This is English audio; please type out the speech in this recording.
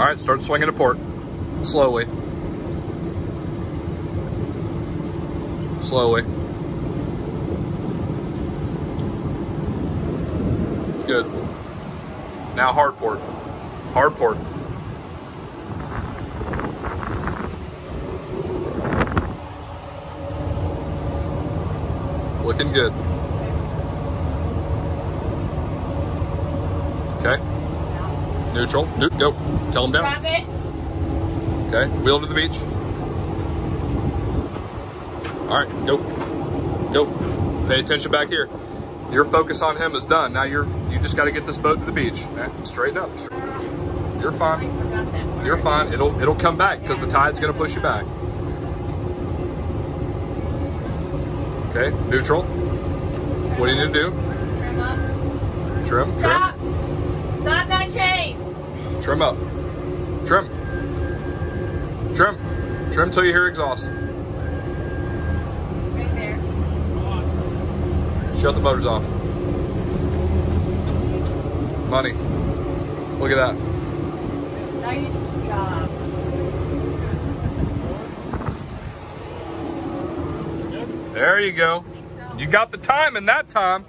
All right, start swinging to port. Slowly. Slowly. Good. Now hard port. Hard port. Looking good. Okay. Neutral. Nope. nope. Tell him down. Drop it. Okay. Wheel to the beach. All right. Go. Go. Pay attention back here. Your focus on him is done. Now you're you just got to get this boat to the beach. Okay? Straighten up. You're fine. forgot that part. You're fine. It'll it'll come back because the tide's gonna push you back. Okay. Neutral. What do you need to do? Trim. Trim. Trim. Stop that chain. Trim up. Trim. Trim. Trim till you hear exhaust. Right there. Shut the motors off. Money. Look at that. Nice job. There you go. So? You got the time in that time.